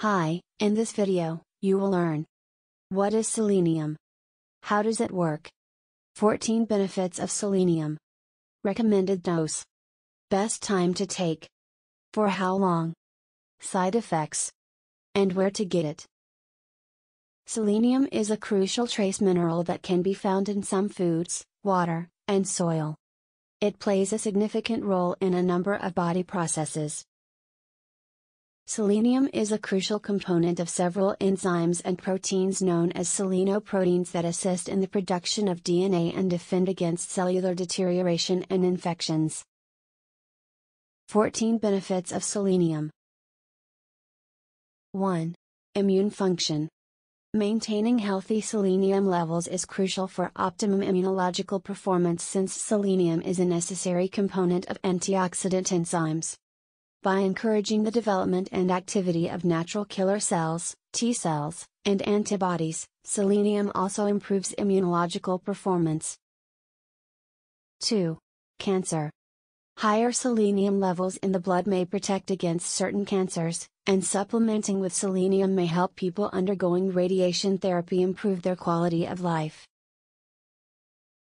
Hi, in this video, you will learn What is selenium? How does it work? 14 benefits of selenium. Recommended dose. Best time to take. For how long? Side effects. And where to get it. Selenium is a crucial trace mineral that can be found in some foods, water, and soil. It plays a significant role in a number of body processes. Selenium is a crucial component of several enzymes and proteins known as selenoproteins that assist in the production of DNA and defend against cellular deterioration and infections. 14 Benefits of Selenium 1. Immune function. Maintaining healthy selenium levels is crucial for optimum immunological performance since selenium is a necessary component of antioxidant enzymes. By encouraging the development and activity of natural killer cells, T cells, and antibodies, selenium also improves immunological performance. 2. Cancer. Higher selenium levels in the blood may protect against certain cancers, and supplementing with selenium may help people undergoing radiation therapy improve their quality of life.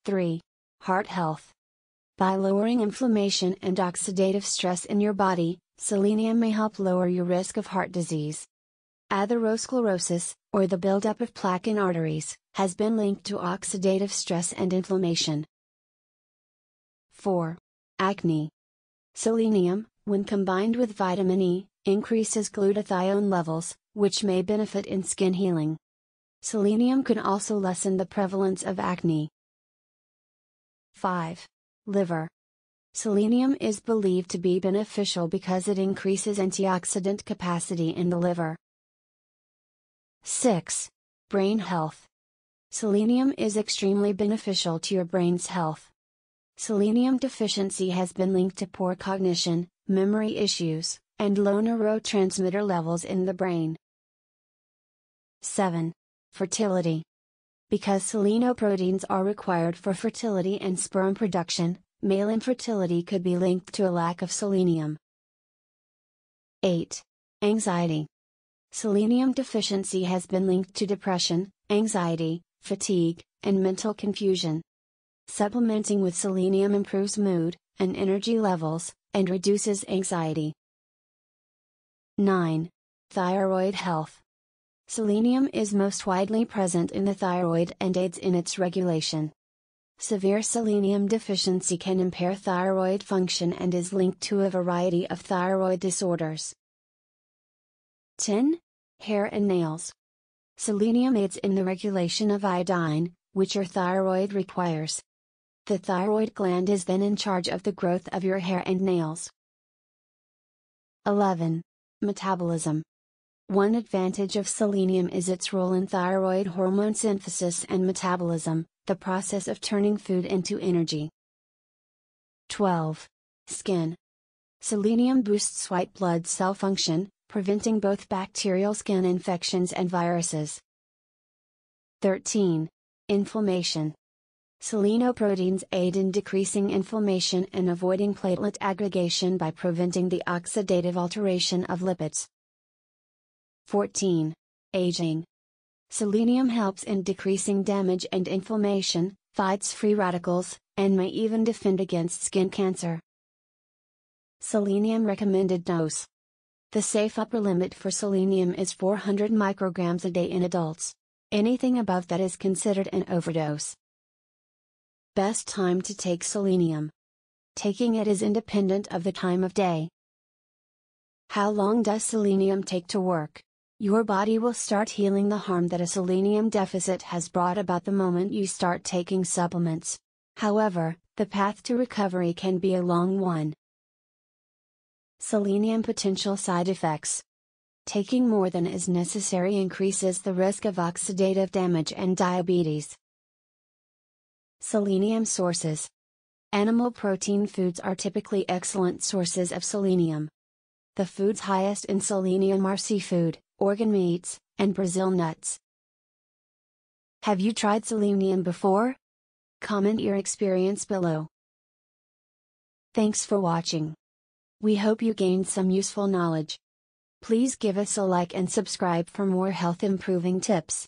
3. Heart health. By lowering inflammation and oxidative stress in your body, selenium may help lower your risk of heart disease. Atherosclerosis, or the buildup of plaque in arteries, has been linked to oxidative stress and inflammation. 4. Acne. Selenium, when combined with vitamin E, increases glutathione levels, which may benefit in skin healing. Selenium can also lessen the prevalence of acne. 5. Liver. Selenium is believed to be beneficial because it increases antioxidant capacity in the liver. 6. Brain health. Selenium is extremely beneficial to your brain's health. Selenium deficiency has been linked to poor cognition, memory issues, and low neurotransmitter levels in the brain. 7. Fertility. Because selenoproteins are required for fertility and sperm production, male infertility could be linked to a lack of selenium. 8. Anxiety. Selenium deficiency has been linked to depression, anxiety, fatigue, and mental confusion. Supplementing with selenium improves mood and energy levels, and reduces anxiety. 9. Thyroid health. Selenium is most widely present in the thyroid and aids in its regulation. Severe selenium deficiency can impair thyroid function and is linked to a variety of thyroid disorders. 10. Hair and nails. Selenium aids in the regulation of iodine, which your thyroid requires. The thyroid gland is then in charge of the growth of your hair and nails. 11. Metabolism. One advantage of selenium is its role in thyroid hormone synthesis and metabolism, the process of turning food into energy. 12. Skin. Selenium boosts white blood cell function, preventing both bacterial skin infections and viruses. 13. Inflammation. Selenoproteins aid in decreasing inflammation and avoiding platelet aggregation by preventing the oxidative alteration of lipids. 14. Aging. Selenium helps in decreasing damage and inflammation, fights free radicals, and may even defend against skin cancer. Selenium recommended dose. The safe upper limit for selenium is 400 micrograms a day in adults. Anything above that is considered an overdose. Best time to take selenium. Taking it is independent of the time of day. How long does selenium take to work? Your body will start healing the harm that a selenium deficit has brought about the moment you start taking supplements. However, the path to recovery can be a long one. Selenium potential side effects. Taking more than is necessary increases the risk of oxidative damage and diabetes. Selenium sources. Animal protein foods are typically excellent sources of selenium. The foods highest in selenium are seafood, organ meats, and Brazil nuts. Have you tried selenium before? Comment your experience below. Thanks for watching. We hope you gained some useful knowledge. Please give us a like and subscribe for more health improving tips.